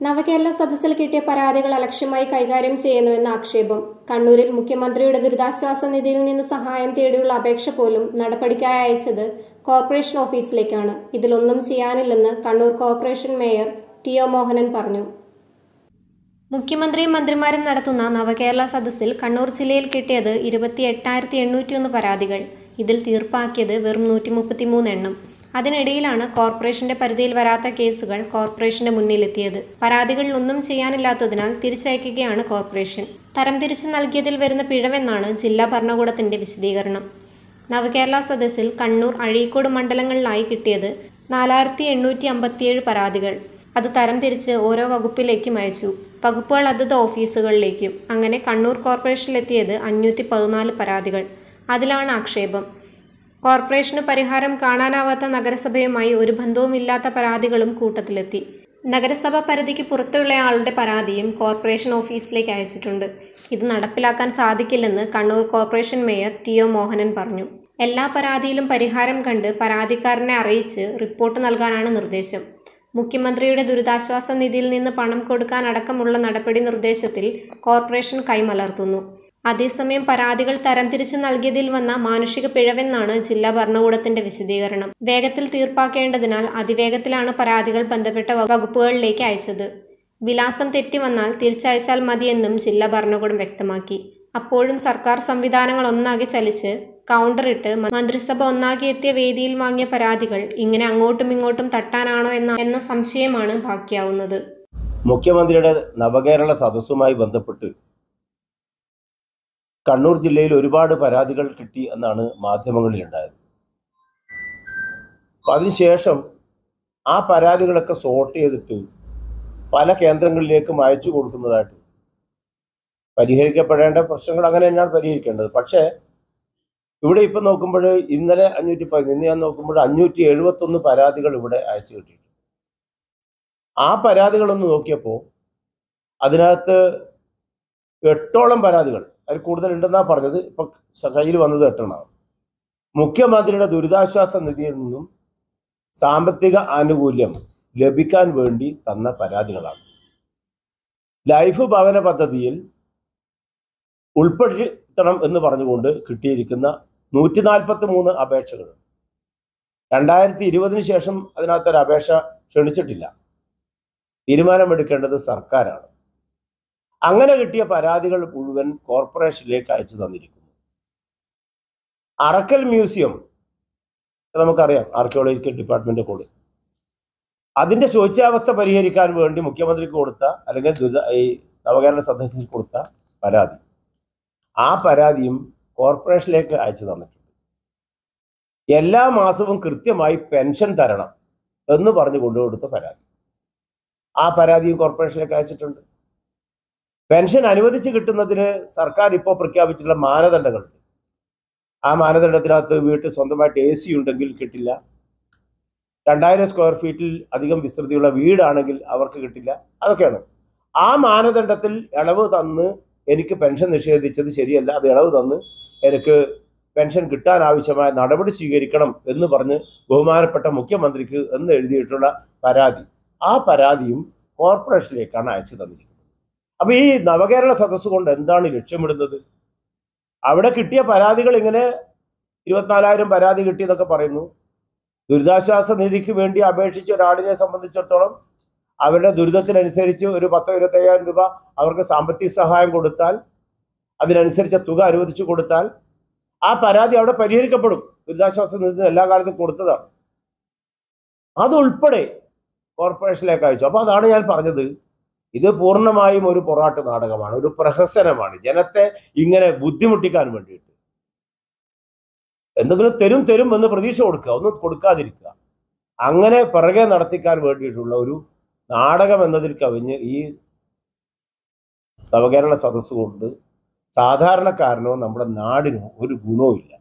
നവകേരള സദസ്സിൽ കിട്ടിയ പരാതികൾ അലക്ഷ്യമായി കൈകാര്യം ചെയ്യുന്നുവെന്ന ആക്ഷേപം. കണ്ണൂരിൽ മുഖ്യമന്ത്രിയുടെ ദുരിതാശ്വാസ നിധിയിൽ നിന്ന് സഹായം തേടിയുള്ള അപേക്ഷ പോലും നടപടിക്കായി അയച്ചത് കോർപ്പറേഷൻ ഓഫീസിലേക്കാണ്. ഇതിലൊന്നും ചെയ്യാനില്ലെന്ന് Kannur corporation mayor T O Mohanan പറഞ്ഞു. മുഖ്യമന്ത്രിയും മന്ത്രിമാരും നടത്തുന്ന നവകേരള സദസ്സിൽ കണ്ണൂർ ജില്ലയിൽ കിട്ടിയത് ഇരുപത്തി എട്ടായിരത്തി എണ്ണൂറ്റിയൊന്ന് പരാതികൾ. ഇതിൽ തീർപ്പാക്കിയത് വെറും നൂറ്റി മുപ്പത്തിമൂന്ന് എണ്ണം. അതിനിടയിലാണ് കോർപ്പറേഷന്റെ പരിധിയിൽ വരാത്ത കേസുകൾ കോർപ്പറേഷന്റെ മുന്നിലെത്തിയത്. പരാതികളിൽ ഒന്നും ചെയ്യാനില്ലാത്തതിനാൽ തിരിച്ചയക്കുകയാണ് കോർപ്പറേഷൻ. തരംതിരിച്ച് നൽകിയതിൽ വരുന്ന പിഴവെന്നാണ് ജില്ലാ ഭരണകൂടത്തിന്റെ വിശദീകരണം. നവകേരള സദസ്സിൽ കണ്ണൂർ അഴീക്കോട് മണ്ഡലങ്ങളിലായി കിട്ടിയത് നാലായിരത്തി എണ്ണൂറ്റി അമ്പത്തിയേഴ് പരാതികൾ. അത് തരംതിരിച്ച് ഓരോ വകുപ്പിലേക്കും അയച്ചു. വകുപ്പുകൾ അതത് ഓഫീസുകളിലേക്കും. അങ്ങനെ കണ്ണൂർ കോർപ്പറേഷനിലെത്തിയത് അഞ്ഞൂറ്റി പതിനാല് പരാതികൾ. അതിലാണ് ആക്ഷേപം. കോർപ്പറേഷന് പരിഹാരം കാണാനാവാത്ത നഗരസഭയുമായി ഒരു ബന്ധവുമില്ലാത്ത പരാതികളും കൂട്ടത്തിലെത്തി. നഗരസഭ പരിധിക്ക് പുറത്തുള്ള ആളുടെ പരാതിയും കോർപ്പറേഷൻ ഓഫീസിലേക്ക് അയച്ചിട്ടുണ്ട്. ഇത് നടപ്പിലാക്കാൻ സാധിക്കില്ലെന്ന് Kannur corporation mayor T O Mohanan പറഞ്ഞു. എല്ലാ പരാതിയിലും പരിഹാരം കണ്ട് പരാതിക്കാരനെ അറിയിച്ച് റിപ്പോർട്ട് നൽകാനാണ് നിർദ്ദേശം. മുഖ്യമന്ത്രിയുടെ ദുരിതാശ്വാസ നിധിയിൽ നിന്ന് പണം കൊടുക്കാനടക്കമുള്ള നടപടി നിർദ്ദേശത്തിൽ കോർപ്പറേഷൻ കൈമലർത്തുന്നു. അതേസമയം പരാതികൾ തരംതിരിച്ച് നൽകിയതിൽ വന്ന മാനുഷിക പിഴവെന്നാണ് ജില്ലാ ഭരണകൂടത്തിന്റെ വിശദീകരണം. വേഗത്തിൽ തീർപ്പാക്കേണ്ടതിനാൽ അതിവേഗത്തിലാണ് പരാതികൾ ബന്ധപ്പെട്ട വകുപ്പുകളിലേക്ക് അയച്ചത്. വിലാസം തെറ്റി വന്നാൽ തിരിച്ചയച്ചാൽ മതിയെന്നും ജില്ലാ ഭരണകൂടം വ്യക്തമാക്കി. അപ്പോഴും സർക്കാർ സംവിധാനങ്ങൾ ഒന്നാകെ ചലിച്ച് കൗണ്ടറിട്ട് മന്ത്രിസഭ ഒന്നാകെ എത്തിയ വേദിയിൽ വാങ്ങിയ പരാതികൾ ഇങ്ങനെ അങ്ങോട്ടും ഇങ്ങോട്ടും തട്ടാനാണോ എന്ന എന്ന സംശയമാണ് ബാക്കിയാവുന്നത്. മുഖ്യമന്ത്രിയുടെ നവകേരള സദസ്സുമായി ബന്ധപ്പെട്ട് കണ്ണൂർ ജില്ലയിൽ ഒരുപാട് പരാതികൾ കിട്ടി എന്നാണ് മാധ്യമങ്ങളിൽ ഉണ്ടായത് അപ്പം അതിനുശേഷം ആ പരാതികളൊക്കെ സോർട്ട് ചെയ്തിട്ട് പല കേന്ദ്രങ്ങളിലേക്കും അയച്ചു കൊടുക്കുന്നതായിട്ട് പരിഹരിക്കപ്പെടേണ്ട പ്രശ്നങ്ങൾ അങ്ങനെ തന്നെയാണ് പരിഹരിക്കേണ്ടത്. പക്ഷേ ഇവിടെ ഇപ്പം നോക്കുമ്പോൾ ഇന്നലെ അഞ്ഞൂറ്റി പതിനൊന്ന് ഞാൻ നോക്കുമ്പോൾ അഞ്ഞൂറ്റി എഴുപത്തൊന്ന് പരാതികൾ ഇവിടെ അയച്ചു കിട്ടിയിട്ടുണ്ട്. ആ പരാതികളൊന്ന് നോക്കിയപ്പോൾ അതിനകത്ത് എട്ടോളം പരാതികൾ അതിൽ കൂടുതൽ ഉണ്ടെന്നാണ് പറഞ്ഞത്. ഇപ്പം കയ്യിൽ വന്നത് എട്ടെണ്ണമാണ് മുഖ്യമന്ത്രിയുടെ ദുരിതാശ്വാസ നിധിയിൽ നിന്നും സാമ്പത്തിക ആനുകൂല്യം ലഭിക്കാൻ വേണ്ടി തന്ന പരാതികളാണ്. ലൈഫ് ഭവന പദ്ധതിയിൽ ഉൾപ്പെടുത്തണം എന്ന് പറഞ്ഞുകൊണ്ട് കിട്ടിയിരിക്കുന്ന നൂറ്റി നാൽപ്പത്തി മൂന്ന് അപേക്ഷകൾ. രണ്ടായിരത്തി ഇരുപതിന് ശേഷം അതിനകത്തൊരു അപേക്ഷ ക്ഷണിച്ചിട്ടില്ല. തീരുമാനമെടുക്കേണ്ടത് സർക്കാരാണ്. അങ്ങനെ കിട്ടിയ പരാതികൾ മുഴുവൻ കോർപ്പറേഷനിലേക്ക് അയച്ചു തന്നിരിക്കുന്നു. അറക്കൽ മ്യൂസിയം നമുക്കറിയാം ആർക്കിയോളജിക്കൽ ഡിപ്പാർട്ട്മെന്റ് കൂടെ. അതിന്റെ ശോച്യാവസ്ഥ പരിഹരിക്കാൻ വേണ്ടി മുഖ്യമന്ത്രിക്ക് കൊടുത്ത അല്ലെങ്കിൽ ഈ നവകേരള സദസ്സിൽ കൊടുത്ത പരാതി. ആ പരാതിയും കോർപ്പറേഷനിലേക്ക് അയച്ചു തന്നിട്ടുണ്ട്. എല്ലാ മാസവും കൃത്യമായി പെൻഷൻ തരണം എന്ന് പറഞ്ഞു കൊണ്ടുകൊടുത്ത പരാതി. ആ പരാതിയും കോർപ്പറേഷനിലേക്ക് അയച്ചിട്ടുണ്ട്. പെൻഷൻ അനുവദിച്ച് കിട്ടുന്നതിന് സർക്കാർ ഇപ്പോൾ പ്രഖ്യാപിച്ചിട്ടുള്ള മാനദണ്ഡങ്ങളുണ്ട്. ആ മാനദണ്ഡത്തിനകത്ത് വീട്ടിൽ സ്വന്തമായിട്ട് എ സി ഉണ്ടെങ്കിൽ കിട്ടില്ല. രണ്ടായിരം സ്ക്വയർ ഫീറ്റിൽ അധികം വിസ്തൃതിയുള്ള വീടാണെങ്കിൽ അവർക്ക് കിട്ടില്ല. അതൊക്കെയാണ്. ആ മാനദണ്ഡത്തിൽ ഇളവ് തന്ന് എനിക്ക് പെൻഷൻ നിഷേധിച്ചത് ശരിയല്ല. അത് ഇളവ് തന്ന് എനിക്ക് പെൻഷൻ കിട്ടാൻ ആവശ്യമായ നടപടി സ്വീകരിക്കണം എന്ന് പറഞ്ഞ് ബഹുമാനപ്പെട്ട മുഖ്യമന്ത്രിക്ക് എന്ന് എഴുതിയിട്ടുള്ള പരാതി. ആ പരാതിയും കോർപ്പറേഷനിലേക്കാണ് അയച്ചു തന്നിരിക്കുന്നത്. അപ്പൊ ഈ നവകേരള സദസ് കൊണ്ട് എന്താണ് ലക്ഷ്യമിടുന്നത്? അവിടെ കിട്ടിയ പരാതികൾ ഇങ്ങനെ ഇരുപത്തിനാലായിരം പരാതി കിട്ടിയെന്നൊക്കെ പറയുന്നു. ദുരിതാശ്വാസ നിധിക്ക് വേണ്ടി അപേക്ഷിച്ച ഒരാളിനെ സംബന്ധിച്ചിടത്തോളം അവരുടെ ദുരിതത്തിനനുസരിച്ച് ഒരു പത്തോ ഇരുപത്തയ്യായിരം രൂപ അവർക്ക് സാമ്പത്തിക സഹായം കൊടുത്താൽ അതിനനുസരിച്ച തുക അനുവദിച്ചു കൊടുത്താൽ ആ പരാതി അവിടെ പരിഹരിക്കപ്പെടും. ദുരിതാശ്വാസ നിധി എല്ലാ കാലത്തും കൊടുത്തതാണ്. അതുൾപ്പെടെ കോർപ്പറേഷനിലേക്ക് അയച്ചു. അപ്പോൾ അതാണ് ഞാൻ പറഞ്ഞത്. ഇത് പൂർണമായും ഒരു പൊറാട്ട് നാടകമാണ് ഒരു പ്രഹസനമാണ്. ജനത്തെ ഇങ്ങനെ ബുദ്ധിമുട്ടിക്കാൻ വേണ്ടിയിട്ട്. എന്തെങ്കിലും തരും തരും എന്ന് പ്രതീക്ഷ കൊടുക്കുക ഒന്നും കൊടുക്കാതിരിക്കുക. അങ്ങനെ പിറകെ നടത്തിക്കാൻ വേണ്ടിയിട്ടുള്ള ഒരു നാടകം എന്നതിൽ കവിഞ്ഞ് ഈ നവകേരള സദസ്സുകൊണ്ട് സാധാരണക്കാരനോ നമ്മുടെ നാടിനോ ഒരു ഗുണവും